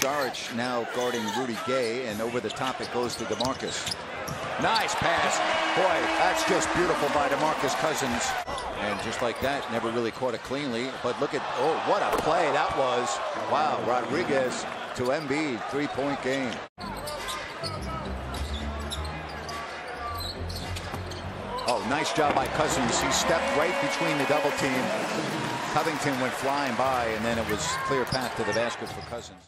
Saric now guarding Rudy Gay, and over the top it goes to DeMarcus. Nice pass. Boy, that's just beautiful by DeMarcus Cousins. And just like that, never really caught it cleanly. But look at, oh, what a play that was. Wow, Rodriguez to Embiid, three-point game. Oh, nice job by Cousins. He stepped right between the double team. Covington went flying by, and then it was clear path to the basket for Cousins.